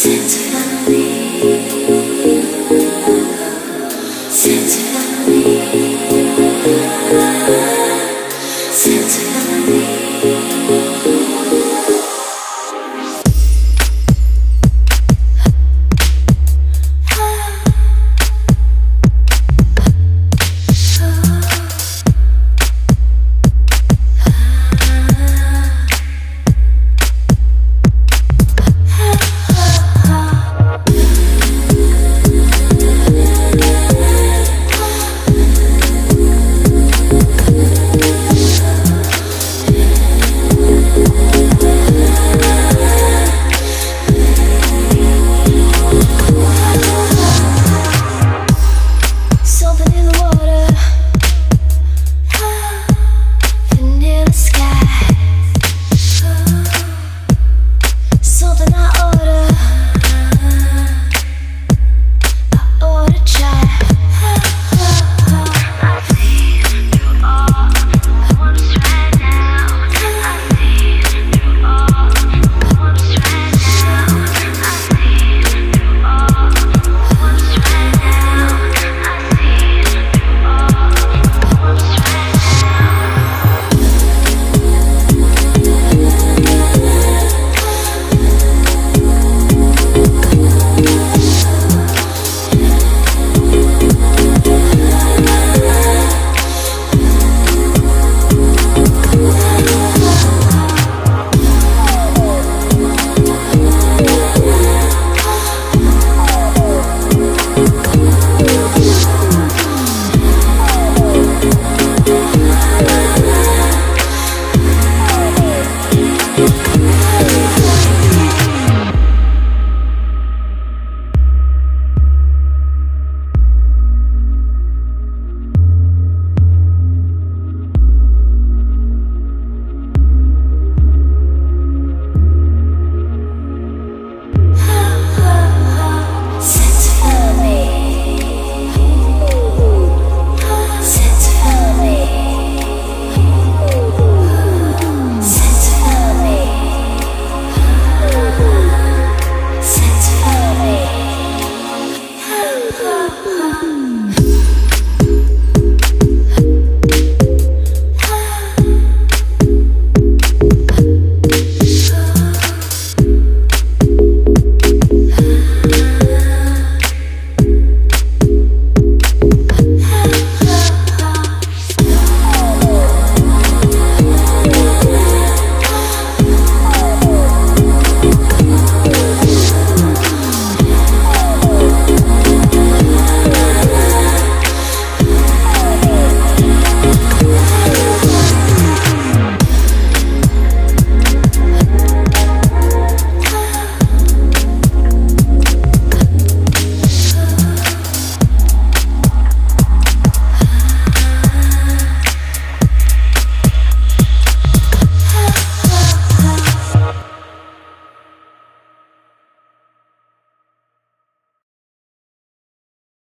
sit tawny sit tawny